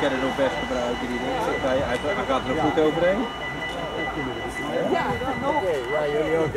kan het ook best gebruiken, die dingen. Hij, hij, hij gaat er goed overheen. Ja, nog. Jullie ook.